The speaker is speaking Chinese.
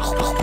好不？